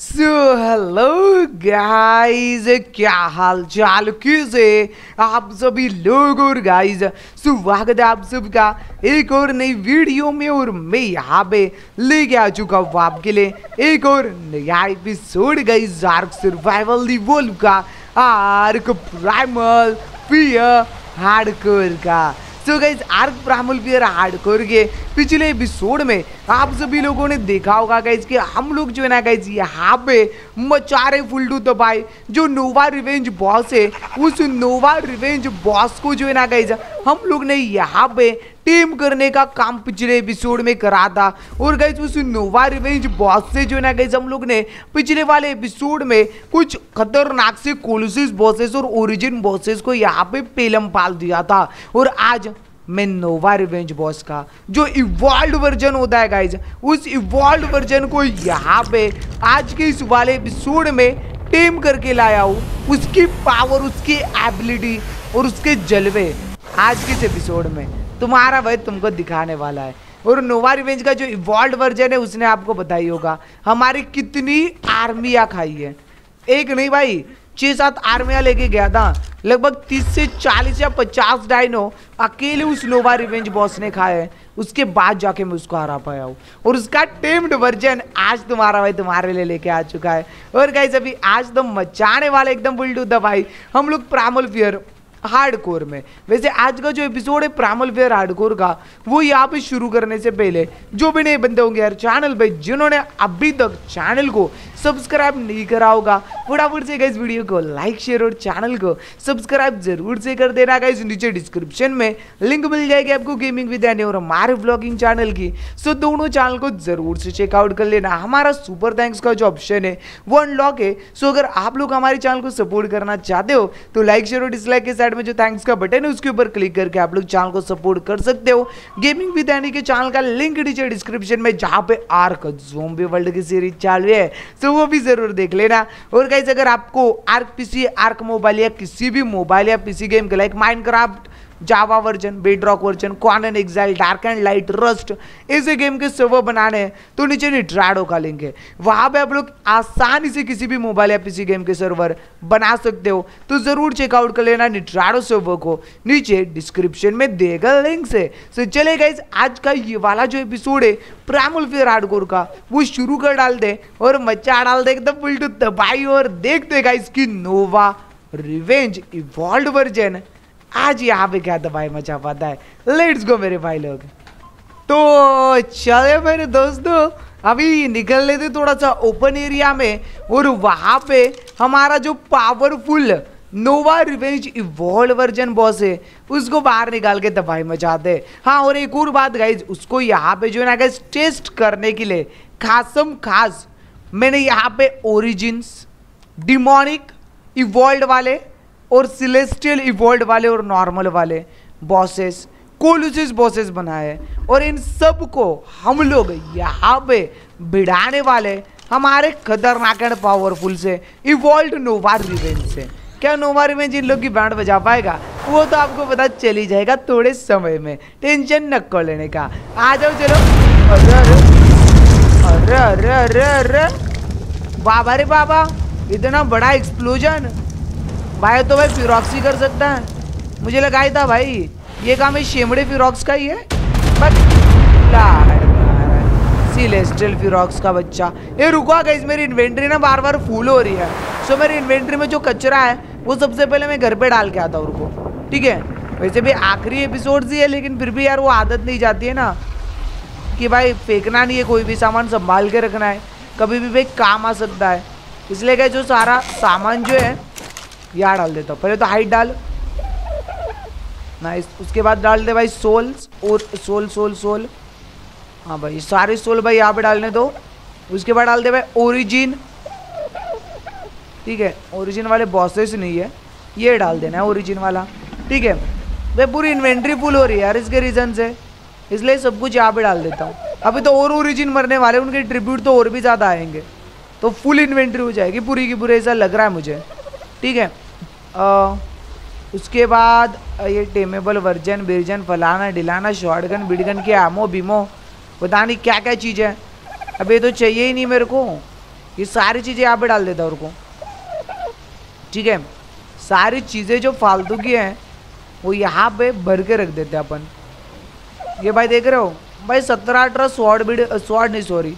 So hello guys क्या हाल चाल कैसे? आप सभी लोग और गाइस स्वागत है आप सबका एक और नई वीडियो में और मैं यहाँ पे लेके आ चुका हूँ आपके लिए एक और नया एपिसोड गाइस आर्क सर्वाइवल दी वोल्व का आर्क प्राइमल फियर हार्डकोर का। So guys Ark primal hard hardcore के पिछले एपिसोड में आप सभी लोगों ने देखा होगा गाइज़ कि हम लोग जो है ना गाइज़ यहाँ पे मचारे तो दबाए, जो नोवा रिवेंज बॉस है, उस नोवा रिवेंज बॉस को जो है ना गाइज़ हम लोग ने यहाँ पे टीम करने का काम पिछले एपिसोड में करा था। और गाइज़ उस नोवा रिवेंज बॉस से जो है ना गाइज़ हम लोग ने पिछले वाले एपिसोड में कुछ खतरनाक से कोलिसिस बॉसेस और ओरिजिन बॉसेस को यहाँ पे पेलम पाल दिया था। और आज मैं नोवा रिवेंज बॉस का जो इवॉल्व वर्जन होता है गाइज़ उस इवॉल्व वर्जन को यहाँ पे आज के इस वाले एपिसोड में टेम करके लाया हूँ। उसकी पावर उसकी एबिलिटी और उसके जलवे आज के इस एपिसोड में। तुम्हारा भाई तुमको दिखाने वाला है। और नोवा रिवेंज का जो इवॉल्व वर्जन है, उसने आपको बताई होगा। हमारी कितनी आर्मिया खाई है। एक नहीं भाई छह सात आर्मिया लेके गया था। लगभग तीस से चालीस या पचास डायनो अकेले उस नोवा रिवेंज बॉस ने खाए उसके बाद जाके मैं उसको हरा पाया हूँ। और उसका टेम्ड वर्जन आज तुम्हारा भाई तुम्हारे लिए लेके आ चुका है। और गाइस अभी आज तो मचाने वाले एकदम बुलटू दवाई हम लोग प्रामल फियर हार्ड कोर में। वैसे आज का जो एपिसोड है प्रामल फेयर हार्डकोर का, वो यहाँ पे शुरू करने से पहले, जो भी नए बंदे होंगे यार, चैनल पे, जिन्होंने अभी तक चैनल को सब्सक्राइब नहीं करा होगा। फटाफट से इस वीडियो को लाइक शेयर और चैनल को सब्सक्राइब ज़रूर से कर देना गाइस नीचे डिस्क्रिप्शन में लिंक मिल जाएगी आपको गेमिंग विद और हमारे ब्लॉगिंग चैनल की। सो दोनों चैनल को ज़रूर से चेकआउट कर लेना। हमारा सुपर थैंक्स का जो ऑप्शन है, वो अनलॉक है। सो अगर आप लोग हमारे चैनल को सपोर्ट करना चाहते हो तो लाइक शेयर और डिसलाइक के साइड में जो थैंक्स का बटन है, उसके ऊपर क्लिक करके आप लोग चैनल को सपोर्ट कर सकते हो। गेमिंग विद के चैनल का लिंक नीचे डिस्क्रिप्शन में, जहाँ पे आर्क जोम्बी वर्ल्ड की सीरीज़ चालू है। तो वो भी ज़रूर देख लेना। और कहीं अगर आपको आर्क पीसी आर्क मोबाइल या किसी भी मोबाइल या पीसी गेम के like Minecraft Java version Bedrock version Conan exile dark and light Rust ऐसे गेम के सर्वर बनाने हैं तो नीचे निट्राडो का लिंक है। वहाँ पे आप लोग आसानी से किसी भी मोबाइल या पीसी गेम के सर्वर बना सकते हो। तो ज़रूर चेकआउट कर लेना निट्राडो सर्वर को। नीचे डिस्क्रिप्शन में देगा लिंक से सो चले गाइस आज का ये वाला जो एपिसोड है प्रामुल फिर हार्डकोर का, वो शुरू कर डाल दे और मचा डाल दे, एकदम फुल टू दबाई और देखते गाइस की नोवा रिवेंज इवॉल्व वर्जन आज यहाँ पे क्या दवाई मचा पाता है? लेट्स गो मेरे भाई लोग। तो चले मेरे दोस्तों, अभी निकल लेते थोड़ा सा ओपन एरिया में, और वहाँ पे हमारा जो powerful Nova revenge evolve version boss है, उसको बाहर निकाल के दवाई मचाते हाँ। और एक और बात गाइज़ उसको यहाँ पे जो है ना टेस्ट करने के लिए खासम खास मैंने यहाँ पे ओरिजिन्स डिमोनिक इवॉल्व वाले और सिलेस्टियल इवॉल्व वाले और नॉर्मल वाले बॉसेस कोलुसिस बॉसेस बनाए और इन सबको हम लोग यहाँ पे भिड़ाने वाले हमारे खतरनाक एंड पावरफुल से इवॉल्व नोवा रिवेंज से। क्या नोवा रिवेंज इन लोग की बैंड बजा पाएगा? वो तो आपको पता चल ही जाएगा थोड़े समय में। टेंशन न कर लेने का। आ जाओ चलो। अरे अरे अरे अरे अरे बाबा रे बाबा, इतना बड़ा एक्सप्लोजन भाई तो भाई फिरॉक्स कर सकता है। मुझे लगा ही था भाई, ये काम है शेमड़े फिरॉक्स का ही है। बट सिलेस्टल फिरॉक्स का बच्चा। ये रुको गई मेरी इन्वेंट्री ना बार बार फूल हो रही है। सो मेरी इन्वेंट्री में जो कचरा है, वो सबसे पहले मैं घर पे डाल के आता हूँ, रुको। ठीक है? वैसे भी आखिरी एपिसोड ही है, लेकिन फिर भी यार वो आदत नहीं जाती है ना। कि भाई, फेंकना नहीं है कोई भी सामान, संभाल के रखना है। कभी भी भाई काम आ सकता है। इसलिए क्या जो सारा सामान जो है यहाँ डाल देता हूँ। पहले तो हाइट डाल। नाइस उसके बाद डाल दे भाई सोल और सोल सोल सोल। हाँ भाई सारे सोल भाई यहाँ पे डालने दो। उसके बाद डाल दे भाई ओरिजिन ठीक है ओरिजिन वाले बॉसेस नहीं है। ये डाल देना है ओरिजिन वाला। ठीक है, भाई पूरी इन्वेंट्री फुल हो रही है यार, इसके रीज़न से इसलिए सब कुछ यहाँ पे डाल देता हूँ। अभी तो और ओरिजिन मरने वाले उनके ट्रिब्यूट तो और भी ज़्यादा आएँगे। तो फुल इन्वेंट्री हो जाएगी पूरी की पूरी, ऐसा लग रहा है मुझे। ठीक है? आ, उसके बाद ये टेमेबल वर्जन बिरजन फलाना डिलाना शॉर्टगन बिडगन के आमो बीमो पता नहीं क्या क्या चीज़ है। अब ये तो चाहिए ही नहीं मेरे को। ये सारी चीज़ें यहाँ पे डाल देता हूँ रुको। ठीक है? सारी चीज़ें जो फालतू की हैं वो यहाँ पे भर के रख देते अपन। ये भाई देख रहे हो? भाई सत्रह अठारह स्वॉर्ड भी स्वॉर्ड नहीं सॉरी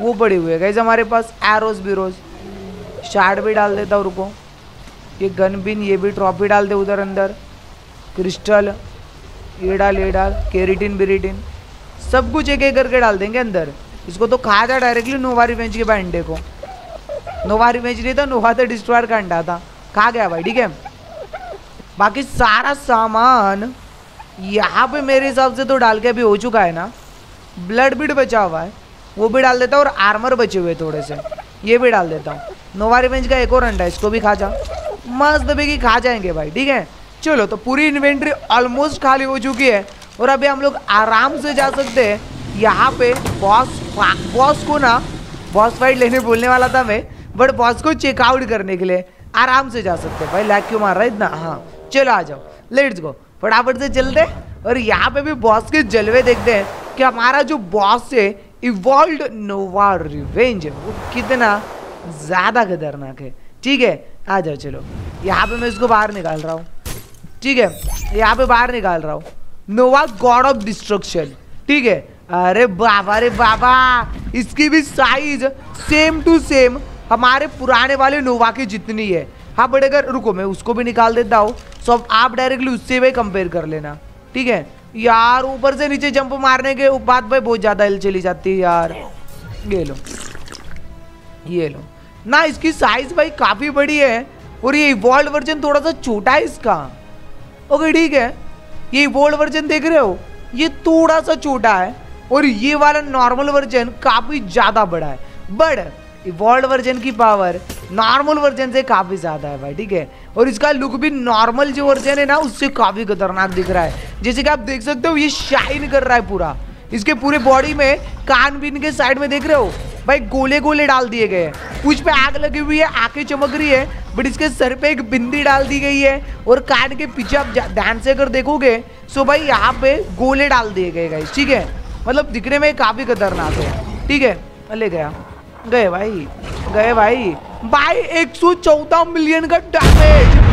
वो पड़ी हुई है। हमारे पास एरोज बीरोज शार्ड भी डाल देता रुको। ये गन बिन, ये भी ट्रॉफी डाल दे उधर अंदर। क्रिस्टल, ये डाल ये डाल, केरिटिन, बिरिटिन। सब कुछ एक एक करके डाल देंगे अंदर। इसको तो खाया था डायरेक्टली नोवा रिवेंज के भाई अंडे को। नोवा रिवेंज नहीं था, नोवा तो डिस्ट्रॉयर का अंडा था। खा गया भाई, ठीक है? बाकी सारा सामान यहाँ पे मेरे हिसाब से तो डाल के अभी हो चुका है ना। ब्लड बिड बचा हुआ है। वो भी डाल देता हूँ और आर्मर बचे हुए थोड़े से। ये भी डाल देता हूँ। नोवा रिवेंज का एक और अंडा इसको भी खा जा। मस्त की खा जाएँगे भाई, ठीक है? चलो तो पूरी इन्वेंट्री ऑलमोस्ट खाली हो चुकी है और अभी हम लोग आराम से जा सकते हैं। यहाँ पे बॉस बॉस को ना बॉस फाइट लेने बोलने वाला था मैं बट बॉस को चेकआउट करने के लिए आराम से जा सकते हैं। भाई लैक क्यों मार रहा है इतना? हाँ चलो आ जाओ लेट्स गो फटाफट से चलते और यहाँ पे भी बॉस के जलवे देखते हैं कि हमारा जो बॉस है इवॉल्ड नोवा रिवेंज वो कितना ज़्यादा खतरनाक है, ठीक है? आ जाओ, चलो। यहाँ पे मैं इसको बाहर निकाल रहा हूँ। ठीक है? यहाँ पे बाहर निकाल रहा हूँ। नोवा गॉड ऑफ़ डिस्ट्रक्शन ठीक है? अरे बाबा रे बाबा! इसकी भी साइज़ सेम टू सेम हमारे पुराने वाले नोवा की जितनी है। हाँ बट अगर, रुको, मैं उसको भी निकाल देता हूँ। सो अब आप डायरेक्टली उससे भी कंपेयर कर लेना। ठीक है? यार, ऊपर से नीचे जंप मारने के बाद भाई बहुत ज़्यादा हिल चली जाती है यार। ये लो। ये लो। ना, इसकी साइज़ भाई काफ़ी बड़ी है और ये इवॉल्व वर्जन थोड़ा सा छोटा है इसका। ओके ठीक है। ये इवॉल्व वर्जन देख रहे हो? ये थोड़ा सा छोटा है और ये वाला नॉर्मल वर्जन काफ़ी ज़्यादा बड़ा है। बट इवॉल्व वर्जन की पावर नॉर्मल वर्जन से काफ़ी ज़्यादा है भाई, ठीक है? और इसका लुक भी नॉर्मल जो वर्जन है ना, उससे काफ़ी खतरनाक दिख रहा है। जैसे कि आप देख सकते हो, ये शाइन कर रहा है पूरा। इसके पूरे बॉडी में कान बीन के साइड में देख रहे हो? भाई गोले गोले डाल दिए गए कुछ पे आग लगी हुई है, आँखें चमक रही है बट इसके सर पे एक बिंदी डाल दी गई है और कान के पीछे आप ध्यान से अगर देखोगे सो भाई यहाँ पे गोले डाल दिए गए गए ठीक है? मतलब दिखने में काफ़ी खतरनाक है, ठीक है? ले गया। गए भाई गए भाई। भाई 114 मिलियन का डैमेज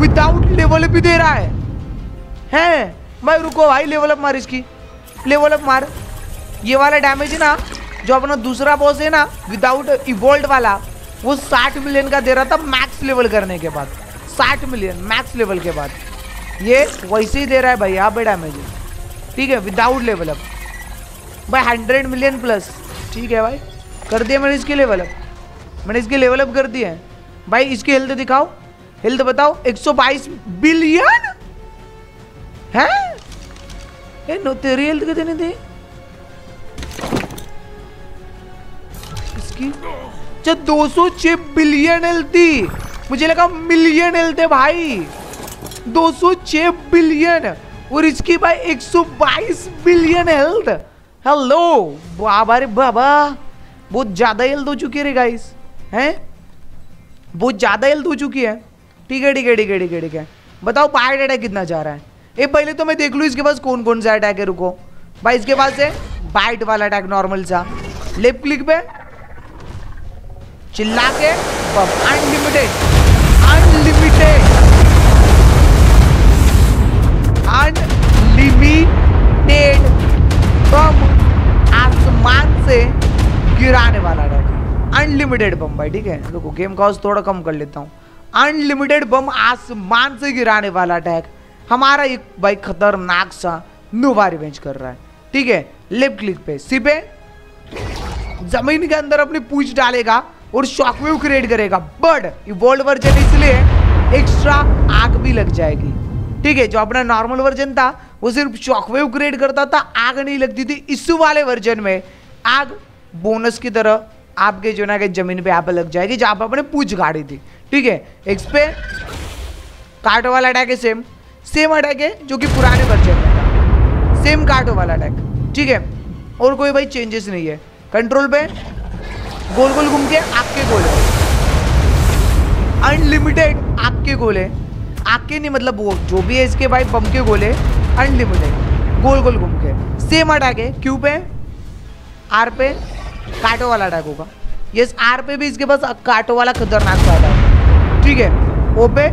विदाउट लेवल भी दे रहा है। हैं? भाई, रुको भाई लेवल अप मार इसकी। लेवल अप मार। ये वाला डैमेज ना जो अपना दूसरा बॉस है ना विदाउट इवोल्ड वाला, वो 60 मिलियन का दे रहा था मैक्स लेवल करने के बाद। 60 मिलियन मैक्स लेवल के बाद। ये वैसे ही दे रहा है भाई यहाँ पे डैमेज ठीक है विदाउट लेवल अप भाई हंड्रेड मिलियन प्लस ठीक है भाई, कर दिया मैंने इसके लेवल अप मैंने इसके लेवल अप कर दिया है। भाई, इसकी हेल्थ दिखाओ। हेल्थ बताओ 122 बिलियन है? ए नो तेरी हेल्थ कितनी थी? इसकी अच्छा दो सौ छह बिलियन हेल्थ थी मुझे लगा मिलियन हेल्थ है भाई। 206 बिलियन और इसकी भाई 122 बिलियन हेल्थ हेलो बाबा रे बाबा, बहुत ज़्यादा हेल्थ हो चुकी है रे गाइस हैं? बहुत ज़्यादा हेल्थ हो चुकी है। ठीक है ठीक है ठीक है ठीक है ठीक है। बताओ पायट अटैक कितना जा रहा है? ए, पहले तो मैं देख लूँ इसके पास कौन कौन सा अटैक है, रुको। भाई, इसके पास है बाइट वाला अटैक नॉर्मल सा। लेफ़्ट क्लिक पे चिल्ला के अनलिमिटेड अनलिमिटेड अनलिमिटेड बम आसमान से गिराने वाला अटैक अनलिमिटेड बम भाई, ठीक है? रुको गेम का थोड़ा कम कर लेता हूँ। अनलिमिटेड बम आसमान से गिराने वाला अटैक हमारा एक भाई खतरनाक सा नोवा रिवेंज कर रहा है। ठीक है? लेफ़्ट क्लिक पे सी पे ज़मीन के अंदर अपनी पूछ डालेगा। और शॉकवेव क्रिएट करेगा। बट इवोल्ड वर्जन इसलिए एक्स्ट्रा आग भी लग जाएगी। ठीक है, जो अपना नॉर्मल वर्जन था, वो सिर्फ़ शॉकवेव क्रिएट करता था, आग नहीं लगती थी। इस वाले वर्जन में आग बोनस की तरह आपके जो ना कि ज़मीन पे आप लग जाएगी, जहाँ पर अपने पूछ गाड़ी थी। ठीक है एक्स पे वाला अटैक है सेम सेम अटैक है जो कि पुराने वर्जन में सेम काटो वाला अटैक ठीक है, और कोई भाई चेंजेस नहीं है। कंट्रोल पे गोल गोल घूम के आपके गोले अनलिमिटेड आपके गोले आपके नहीं मतलब वो जो भी है इसके भाई, बम के गोले अनलिमिटेड गोल गोल घूम के। सेम अटैक है क्यू पे आर पे काटो वाला अटैक होगा। ये आर पे भी इसके पास काटो वाला खतरनाक फ़ायदा है। ठीक है। ओपे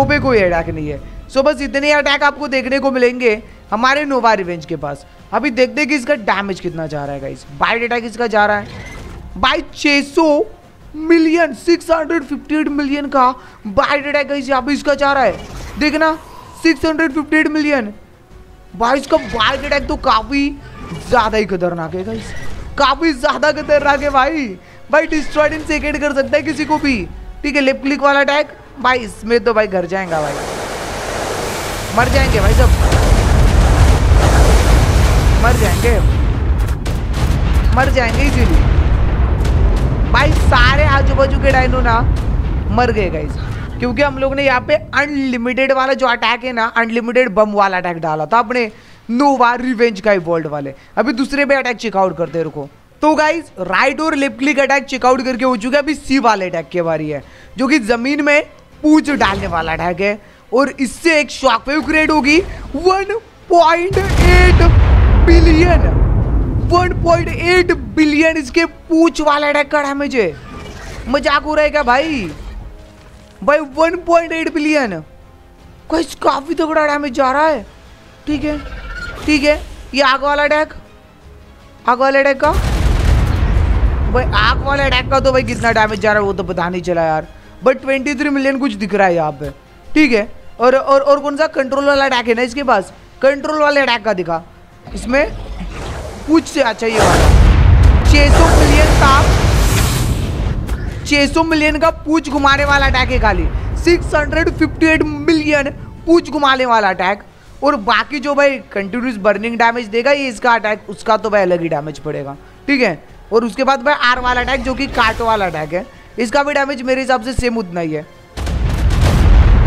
ओपे कोई अटैक नहीं है। सो बस इतने अटैक आपको देखने को मिलेंगे हमारे नोवा रिवेंज के पास। अभी देखते कि इसका डैमेज कितना जा रहा है गाइस बाइट अटैक इसका जा रहा है? बाई 600 मिलियन 658 मिलियन का बाइट अटैक गाइस यहाँ पे, इसका जा रहा है देखना 658 मिलियन भाई, इसका बाइट अटैक तो काफ़ी ज़्यादा ही खतरनाक है गाइस काफ़ी ज़्यादा खतरनाक है भाई। भाई डिस्ट्रॉयड इन सेकेंड कर सकता है किसी को भी। ठीक है लेफ़्ट क्लिक वाला अटैक भाई, इसमें तो भाई घर जाएगा भाई। मर जाएँगे भाई सब। मर जाएँगे। मर जाएँगे इजीली भाई, सारे आजू बाजू के डायनो ना मर गए गाइस क्योंकि हम लोग ने यहाँ पे अनलिमिटेड वाला जो अटैक है ना अनलिमिटेड बम वाला अटैक डाला था अपने नोवा रिवेंज का इवॉल्ट वाले. अभी दूसरे पे अटैक चेकआउट करते रुको. तो गाइज़ राइट और लेफ़्ट क्लिक अटैक चेकआउट करके हो चुका अभी सी वाले अटैक की बारी है, जो कि ज़मीन में पूछ डालने वाला अटैक है. और इससे एक शॉकवेव क्रिएट होगी 1.8 बिलियन 1.8 बिलियन इसके पूछ वाला डैमेज है मज़ाक हो रहा है क्या भाई? भाई 1.8 बिलियन कोई काफ़ी तगड़ा डैमेज जा रहा है। ठीक है ठीक है, ये आग वाला अटैक आग वाला अटैक का? भाई आग वाले अटैक का तो भाई कितना डैमेज जा रहा है वो तो पता नहीं चला यार। बट 23 मिलियन कुछ दिख रहा है यहाँ पे। ठीक है, और और और कौन सा कंट्रोल वाला अटैक है ना इसके पास? कंट्रोल वाले अटैक का दिखा। इसमें पूछ से अच्छा ये वाला। 600 मिलियन का 600 मिलियन का पूछ घुमाने वाला अटैक है खाली। 658 मिलियन पूछ घुमाने वाला अटैक और बाकी जो भाई कंटिन्यूस बर्निंग डैमेज देगा, ये इसका अटैक उसका तो भाई अलग ही डैमेज पड़ेगा। ठीक है? और उसके बाद भाई आर वाला अटैक जो कि काट वाला अटैक है। इसका भी डैमेज मेरे हिसाब से सेम उतना ही है।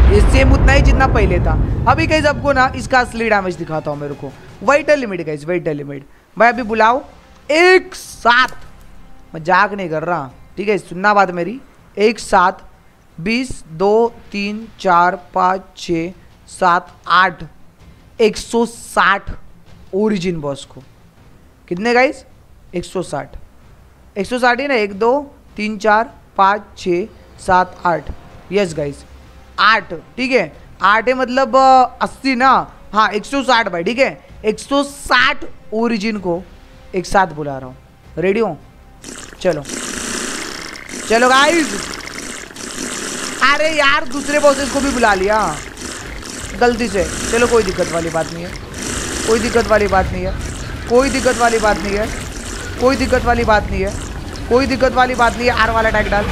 ये सेम उतना ही जितना पहले था। अभी कहीं सबको ना इसका असली डैमेज दिखाता हूँ मेरे को। Weight limit guys weight limit भाई अभी बुलाओ एक साथ। मज़ाक नहीं कर रहा, ठीक है? सुनना बात मेरी। एक साथ, बीस, दो, तीन, चार, पाँच छ सात, आठ, एक सौ साठ ओरिजिन बॉस को। कितने गाइस एक सौ साठ। एक सौ साठ ही ना, एक, दो, तीन, चार, पाँच छ सात, आठ। यस गाइस आठ, ठीक है? आठ है मतलब अस्सी ना? हाँ एक सौ साठ भाई, ठीक है? एक सौ साठ ओरिजिन को एक साथ बुला रहा हूँ। रेडी हो? चलो। चलो गाइस अरे यार, दूसरे बॉसेस को भी बुला लिया। गलती से। चलो, कोई दिक्कत वाली बात नहीं है। कोई दिक्कत वाली बात नहीं है। कोई दिक्कत वाली बात नहीं है। कोई दिक्कत वाली बात नहीं है। कोई दिक्कत वाली बात नहीं है। आर वाला टैग डाल।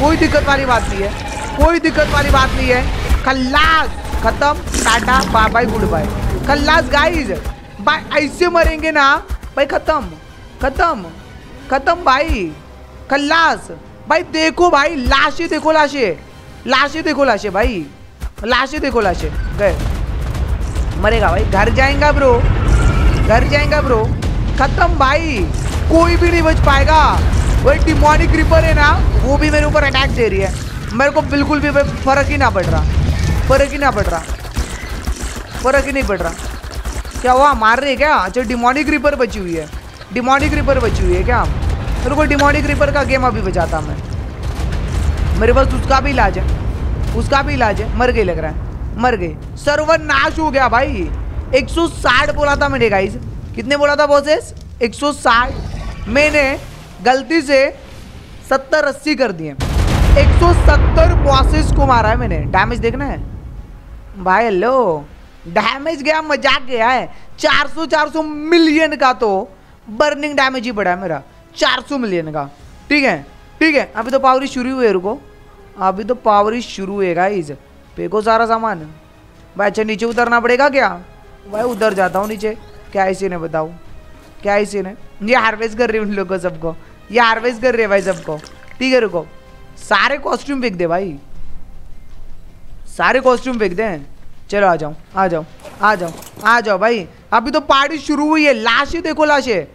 कोई दिक्कत वाली बात नहीं है। कोई दिक्कत वाली बात नहीं है। खल्लास। खत्म। Tata. Bye bye goodbye खल्लास गाइज़ भाई, ऐसे मरेंगे ना। भाई, खत्म खत्म खत्म भाई। खल्लास। भाई, देखो भाई, लाशें देखो, लाशें। लाशें देखो, लाशें भाई। लाशें देखो, लाशें। गए। मरेगा भाई। घर जाएगा ब्रो घर जाएगा ब्रो खत्म भाई। कोई भी नहीं बच पाएगा। वही डिमोनिक रिपर है ना, वो भी मेरे ऊपर अटैक दे रही है। मेरे को बिल्कुल भी फ़र्क ही ना पड़ रहा। फ़र्क ही ना पड़ रहा। फ़र्क ही नहीं पड़ रहा। क्या हुआ? मार रहे क्या? अच्छा डिमोनिक रिपर बची हुई है। डिमोनिक रिपर बची हुई है क्या? मेरे को डिमोनिक रिपर का गेम अभी बचाता मैं। मेरे पास उसका भी इलाज है। उसका भी इलाज है। मर गई लग रहा है। मर गई। सर्वनाश हो गया भाई। 160 बोला था मैंने गाइस कितने बोला था बॉसेस 160 मैंने गलती से 70 अस्सी कर दिए। 170 बॉसेस को मारा है मैंने। डैमेज देखना है। भाई हेलो डैमेज गया, मज़ाक गया है। 400 400 मिलियन का तो बर्निंग डैमेज ही पड़ा है मेरा। 400 मिलियन का। ठीक है ठीक है, अभी तो पावरी शुरू हुई है, रुको। अभी तो पावर शुरू है गाइज़ फेंको सारा सामान। भाई अच्छा नीचे उतरना पड़ेगा क्या? भाई उधर जाता हूँ नीचे। क्या इसी ने बताऊँ? क्या इसी ने? ये हार्वेस्ट कर रही है उन लोगों को सबको। ये हार्वेस्ट कर रहे भाई सबको। ठीक है, रुको। सारे कॉस्ट्यूम फेंक दे भाई। सारे कॉस्ट्यूम फेंक दे। चलो आ जाओ आ जाओ आ जाओ आ जाओ भाई। अभी तो पार्टी शुरू हुई है, लाशें देखो, लाशें।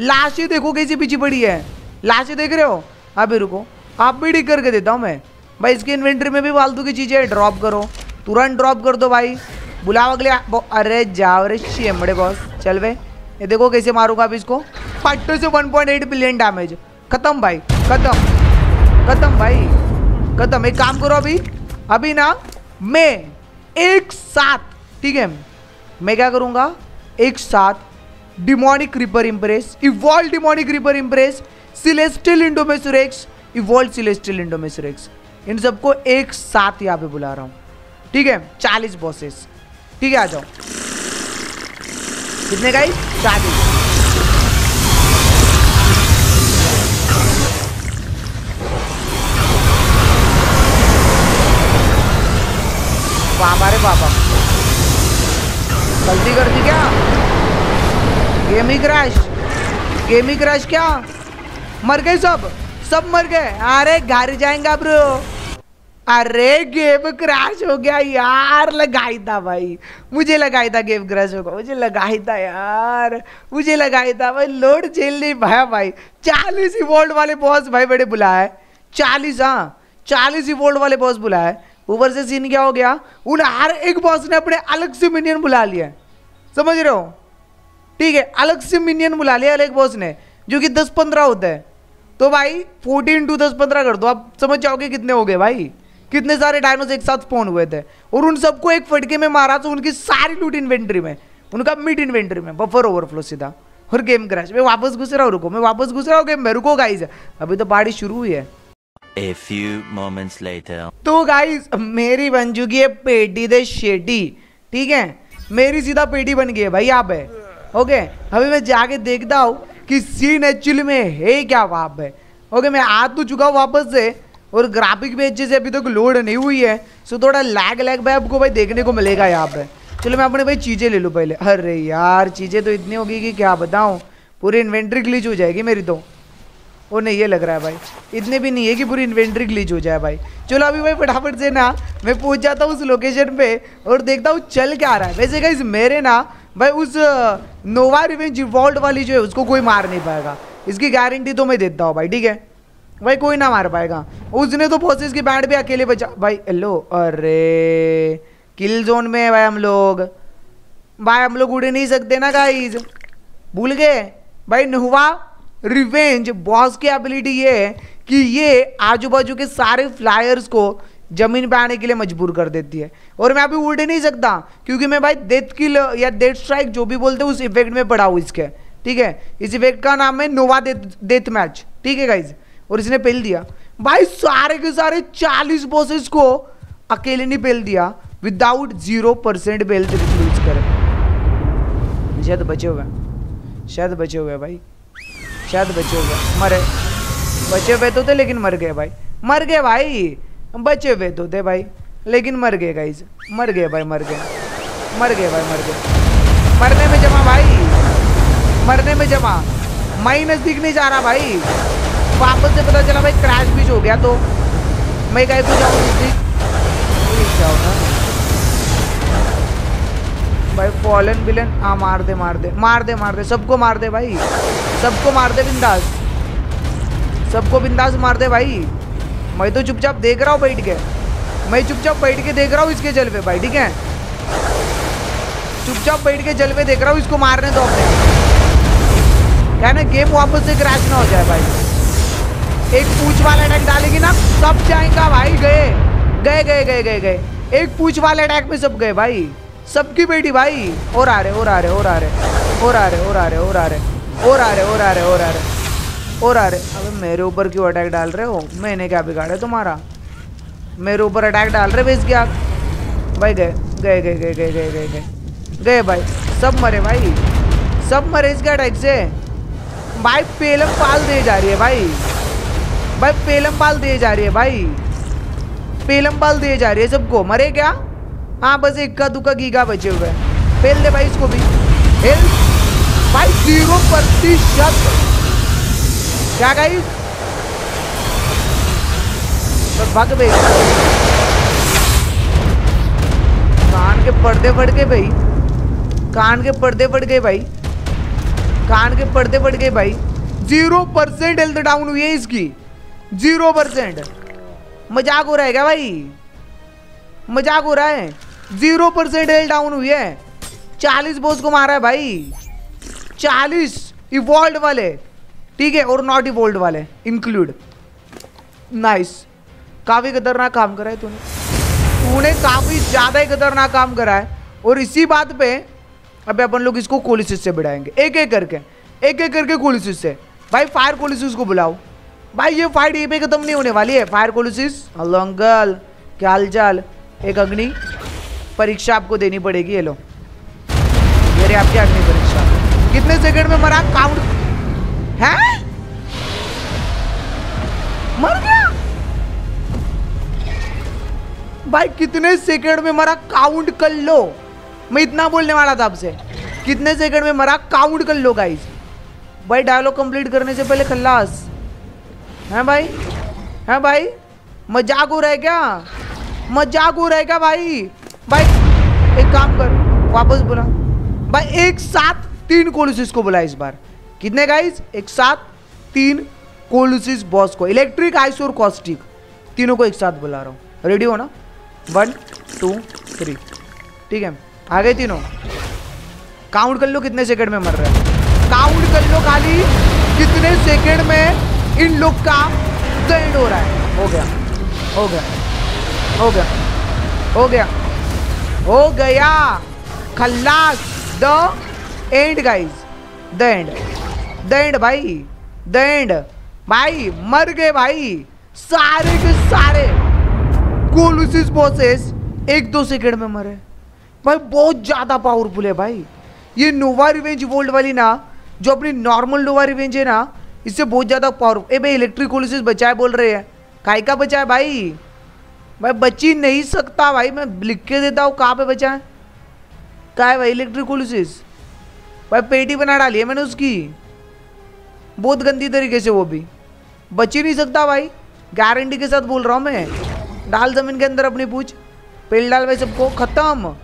लाशें देखो कैसी पीछे पड़ी है। लाशें देख रहे हो? अभी रुको, आप भी ठीक करके देता हूँ मैं। भाई, इसकी इन्वेंट्री में भी फालतू की चीज़ें ड्रॉप करो। तुरंत ड्रॉप कर दो भाई। बुलाओ अगले अरे जाओ रे शेमड़े बॉस चल वे। ये देखो कैसे मारूँगा अभी इसको। पट्टे से 1.8 बिलियन डैमेज खत्म भाई, खत्म। खत्म भाई, खत्म। एक काम करो अभी। अभी ना, मैं एक साथ, ठीक है? मैं क्या करूँगा? एक साथ demonic reaper empress evolve demonic reaper empress celestial indominus rex evolve celestial indominus rex इन सबको एक साथ यहाँ पे बुला रहा हूँ। ठीक है? चालीस बॉसेस ठीक है, आ जाओ। कितने गाइस चालीस। हमारे पापा। गलती कर दी क्या? गेमी क्रैश गेमी क्रैश क्या? मर गए सब। सब मर गए। अरे घर जाएँगे ब्रो अरे गेम क्रैश हो गया यार। लगाई था भाई। मुझे लगाई था गेम क्रैश होगा मुझे लगाई था यार। मुझे लगाई था भाई। लोड झेल नहीं पाया भाई। चालीस ही वोल्ट वाले बॉस भाई बड़े बुलाए। चालीस हाँ। चालीस ही वोल्ट वाले बॉस बुलाए। ऊपर से सीन क्या हो गया? उन हर एक बॉस ने अपने अलग से मिनियन बुला लिया समझ रहे हो? ठीक है, अलग से मिनियन बुला लिया अलग बॉस ने, जो कि दस पंद्रह होता है। तो भाई फोर्टीन टू दस पंद्रह कर दो। आप समझ जाओगे कितने हो गए भाई? कितने सारे डायनोस एक साथ स्पॉन हुए थे। और उन सबको एक फटके में मारा तो उनकी सारी लूट इन्वेंट्री में, उनका मिड इन्वेंट्री में बफर ओवरफ्लो सीधा। और गेम क्रैश मैं वापस घुस रहा हूँ, रुको। मैं वापस घुस रहा हूँ गेम में। रुको गाइस अभी तो पार्टी शुरू हुई है। A few moments later. तो गाइस मेरी बन चुकी है पेटी दे शेटी, ठीक है? मेरी सीधा पेटी बन गई है भाई यहाँ पे ओके अभी मैं जाके देखता हूँ कि सीन एक्चुअली में है क्या वहाँ पे ओके मैं आ तो चुका हूँ वापस से और ग्राफिक भी अच्छे से अभी तक तो लोड नहीं हुई है। सो थोड़ा लैग लैग भाई आपको भाई देखने को मिलेगा यहाँ पे। चलो, मैं अपने भाई चीज़ें ले लूँ पहले। अरे यार, चीज़ें तो इतनी होगी कि क्या बताऊँ? पूरी इन्वेंट्री ग्लिच हो जाएगी मेरी तो। वो नहीं, ये लग रहा है भाई। इतने भी नहीं है कि पूरी इन्वेंट्री ग्लिच हो जाए भाई। चलो अभी भाई फटाफट से ना, मैं पहुँच जाता हूँ उस लोकेशन पे और देखता हूँ चल क्या आ रहा है। वैसे कहीं मेरे ना, भाई उस नोवा रिवेंज वॉल्ट वाली जो है, उसको कोई मार नहीं पाएगा। इसकी गारंटी तो मैं देता हूँ भाई, ठीक है? भाई कोई ना मार पाएगा। उसने तो फोर्सेस की बैंड भी अकेले बचा, भाई हेलो अरे किल जोन में है भाई हम लोग। भाई हम लोग उड़ नहीं सकते ना गाइज़ भूल गए? भाई नहुआ रिवेंज बॉस की एबिलिटी ये है कि ये आजू बाजू के सारे फ्लायर्स को ज़मीन पे आने के लिए मजबूर कर देती है। और मैं अभी उड़ नहीं सकता, क्योंकि मैं भाई डेथ किल या डेथ स्ट्राइक जो भी बोलते हैं, उस इफ़ेक्ट में पड़ा हूँ इसके। ठीक है? इस इफ़ेक्ट का नाम है नोवा डेथ मैच ठीक है गाइज़ और इसने पेल दिया। भाई सारे के सारे चालीस बॉसेस को अकेले नहीं पेल दिया। विदाउट ज़ीरो परसेंट बेल यूज़ करे। शायद बचे हुए शायद बचे हुए भाई। शायद बचे हुए। मरे। बचे हुए तो थे, लेकिन मर गए भाई। मर गए भाई। बचे हुए तो थे भाई। लेकिन मर गए गाइज़ मर गए भाई, मर गए। मर गए भाई, मर गए। मरने में जमा भाई। मरने में जमा। मई नज़दीक नहीं जा रहा भाई। वापस से पता चला भाई क्रैश भी हो गया तो। मैं कहीं को जाऊँ नज़दीक भाई फॉलन बिलन हाँ मार दे मार दे मार दे मार दे। सबको मार दे भाई। सबको मार दे बिंदास। सबको बिंदास मार दे भाई। मैं तो चुपचाप देख रहा हूँ बैठ के। मैं चुपचाप बैठ के देख रहा हूँ इसके जलवे भाई, ठीक है? चुपचाप बैठ के जलवे देख रहा हूँ इसको मारने दो अपने। क्या ना गेम वापस से क्रैश ना हो जाए भाई। एक पूछ वाला अटैक डालेगी ना, सब जाएगा भाई, गए। गए गए गए गए गए। एक पूछ वाले अटैक में सब गए भाई। सबकी बेटी भाई और आ रहे और आ रहे और आ रहे और आ रहे और आ रहे और आ रहे और आ रहे और आ रहे और आ रहे और आ रहे अबे मेरे ऊपर क्यों अटैक डाल रहे हो मैंने क्या बिगाड़ा तुम्हारा मेरे ऊपर अटैक डाल रहे बेस क्या भाई गए गए गए गए गए गए गए गए गए भाई सब मरे भाई सब मरे इसके अटैक से भाई पेलम पाल दे जा रही है भाई भाई पेलम पाल दे जा रही है भाई पेलम पाल दे जा रही है सबको मरे क्या हाँ बस इक्का दुक्का गीगा बचे हुए हैं। फेल दे भाई इसको भी। फेल भाई, ज़ीरो प्रतिशत। क्या बस भाग भाई कान के पर्दे पड़ गए भाई। कान के पर्दे पड़ गए भाई। कान के पर्दे पड़ गए भाई। ज़ीरो परसेंट हेल्थ डाउन हुई है इसकी। Zero percent. मज़ाक हो रहा है क्या भाई? मज़ाक हो रहा है। ज़ीरो परसेंट हेल्थ डाउन हुई है। चालीस बोस को मारा है भाई। चालीस इवॉल्ड वाले। ठीक है, और नॉट इवॉल्ड वाले इंक्लूड नाइस काफ़ी खतरनाक काम करा है तूने। तूने काफ़ी ज़्यादा ही खतरनाक काम करा है। और इसी बात पे अबे अपन लोग इसको कोलिसिस से बढ़ाएँगे। एक एक करके। एक एक करके कोलिसिस से। भाई फायर कोलिसिस को बुलाओ। भाई, ये फाइट ये पे खत्म नहीं होने वाली है। फायर कोलिसिस हेलो अंकल क्या हाल चाल एक अग्नि। परीक्षा आपको देनी पड़ेगी, ये लो। रही आपकी अग्नि परीक्षा। कितने सेकंड में मरा? काउंट है? मर गया? भाई, कितने सेकंड में मरा? काउंट कर लो। मैं इतना बोलने वाला था आपसे। कितने सेकंड में मरा? काउंट कर लो गाइस भाई डायलॉग कंप्लीट करने से पहले खल्लास। हैं भाई? हैं भाई? मज़ाक हो रहा है क्या? मज़ाक हो रहा है क्या, भाई? भाई, एक काम कर, वापस बुला। भाई, एक साथ तीन कोलुसिस को बुला इस बार। कितने गाइस एक साथ तीन कोलुसिस बॉस को। इलेक्ट्रिक आइस और कॉस्टिक तीनों को एक साथ बुला रहा हूँ। रेडी हो ना? वन टू थ्री ठीक है? आ गए तीनों। काउंट कर लो कितने सेकंड में मर रहे है। काउंट कर लो खाली कितने सेकंड में इन लोग का एंड हो रहा है। हो गया हो गया। हो गया। हो गया। हो गया। खल्लास the end guys the end the end भाई. द एंड भाई, मर गए भाई। सारे के सारे। कोलुसिस बॉसेस एक दो सेकंड में मरे। भाई, बहुत ज़्यादा पावरफुल है भाई। ये नोवा रिवेंज वोल्ड वाली ना, जो अपनी नॉर्मल नोवा रिवेंज है ना, इससे बहुत ज़्यादा पावरफुल ए भाई इलेक्ट्रिक कोलुसिस बचाए बोल रहे हैं। काय का बचाए भाई? भाई बची नहीं सकता भाई, मैं लिख के देता हूँ, कहाँ पे बचा है? क्या है भाई इलेक्ट्रिक कोलुसिस भाई, पेटी बना डाली है मैंने उसकी। बहुत गंदी तरीके से वो भी। बच नहीं सकता भाई। गारंटी के साथ बोल रहा हूँ मैं। डाल ज़मीन के अंदर अपनी पूछ। पेल डाल भाई सबको। खत्म।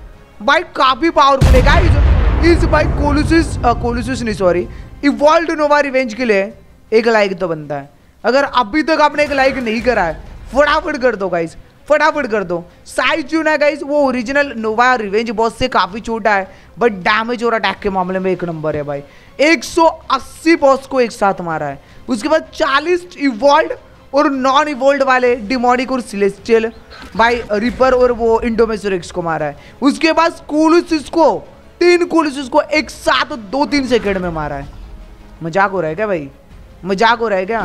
भाई, काफ़ी पावरफुल है इस भाई कोलुसिस कोलुसिस नहीं सॉरी इवॉल्व नोवा रिवेंज के लिए एक लाइक तो बनता है। अगर अभी तक आपने एक लाइक नहीं करा है, फटाफट कर दो गाइस फटाफट कर दो। साइज़ जो ना गाइज़ वो ओरिजिनल नोवा रिवेंज बॉस से काफ़ी छोटा है बट डैमेज और अटैक के मामले में एक नंबर है भाई। 180 बॉस को एक साथ मारा है। उसके बाद 40 इवॉल्व और नॉन इवोल्ड वाले डिमोनिक और सिलेस्टियल भाई रिपर और वो इंडोमेसोरिक्स को मारा है। उसके बाद कूलुसिस को, तीन कूलुसिस को एक साथ दो तीन सेकेंड में मारा है। मज़ाक हो रहा है क्या भाई? मज़ाक हो रहा है क्या?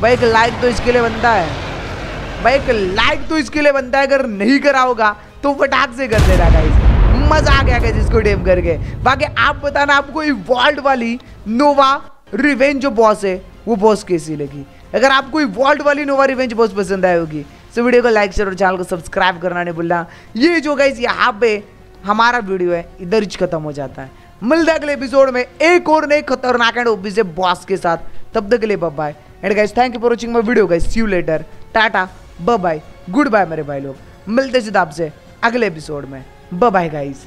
भाई, एक लाइक तो इसके लिए बनता है। भाई, एक लाइक तो इसके लिए बनता है, अगर नहीं करा होगा तो फटाक से कर देना गाइस मज़ा आ गया गाइस इसको डेम करके. बाकी आप बताना, आपको इवॉल्व वाली नोवा रिवेंज जो बॉस है, वो बॉस कैसी लगी? अगर आपको इवॉल्व वाली नोवा रिवेंज बॉस पसंद आई होगी तो वीडियो को लाइक शेयर और चैनल को सब्सक्राइब करना नहीं भूलना. ये जो गाइस यहाँ पे हमारा वीडियो है, इधर ही खत्म हो जाता है. मिलता है अगले एपिसोड में एक और नए खतरनाक एंड ओबी से बॉस के साथ. तब तक के लिए bye and guys thank you for watching my video guys see you later Tata bye goodbye मेरे भाई लोग। मिलते जिद आपसे अगले एपिसोड में। Bye guys